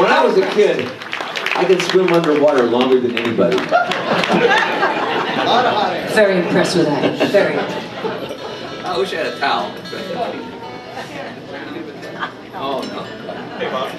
When I was a kid, I could swim underwater longer than anybody. Very impressed with that. Very. I wish I had a towel. Oh, no. Hey, Bob.